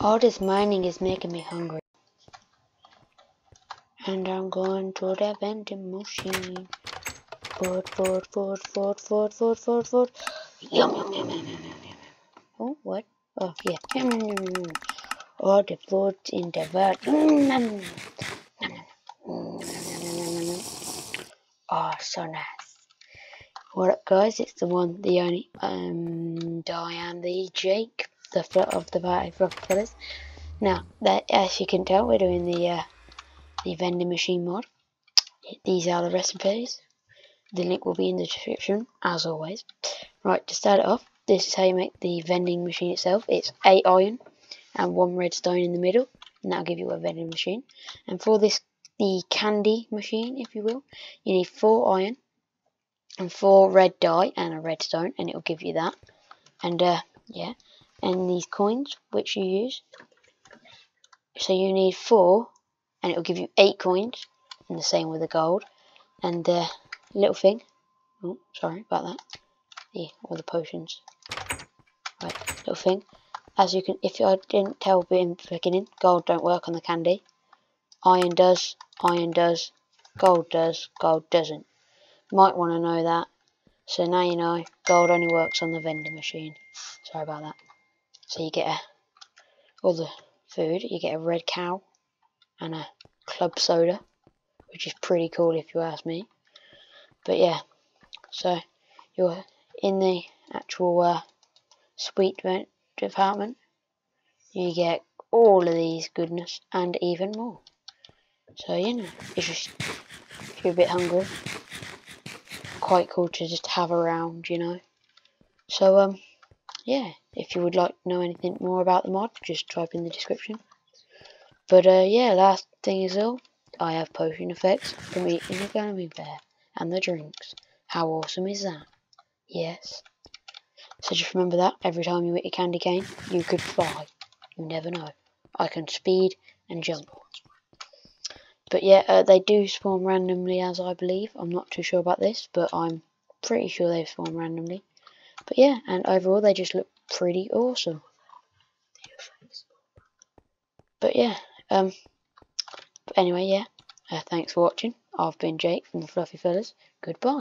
All this mining is making me hungry. And I'm going to the vending machine. Food, food, food, food, food, food, food, food. Yum, yum, yum, yum, yum, yum, yum. Oh, what? Oh, yeah. Yum, yum, yum. All the food in the world. Oh, so nice. What up, guys? It's the one, the only, um, Diane the Jake the foot of the party fluffy fellas. Now, that as you can tell, we're doing the uh, the vending machine mod. These are the recipes. The link will be in the description, as always. Right, to start it off, this is how you make the vending machine itself. It's 8 iron and 1 redstone in the middle, and that'll give you a vending machine. And for this, the candy machine, if you will, you need 4 iron and 4 red dye and a redstone, and it'll give you that. And, uh, yeah, and these coins, which you use. So you need 4 and it'll give you eight coins and the same with the gold. And the little thing oh sorry about that. The all the potions. Right little thing. As you can if I didn't tell in the beginning gold don't work on the candy. Iron does iron does gold does gold doesn't. Might want to know that. So now you know gold only works on the vending machine. Sorry about that so you get a all the food you get a red cow and a club soda, which is pretty cool if you ask me. But yeah, so you're in the actual uh, sweet department. You get all of these goodness and even more. So you know, it's just if you're a bit hungry, quite cool to just have around, you know. So um, yeah, if you would like to know anything more about the mod, just type in the description. But uh, yeah, last thing is though, I have potion effects from eating the gummy bear and the drinks. How awesome is that? Yes. So just remember that every time you eat a candy cane, you could fly. You never know. I can speed and jump. But yeah, uh, they do spawn randomly as I believe. I'm not too sure about this, but I'm pretty sure they spawn randomly. But yeah, and overall they just look pretty awesome. But yeah, um, but anyway, yeah. Uh, thanks for watching. I've been Jake from the Fluffy Fellas. Goodbye.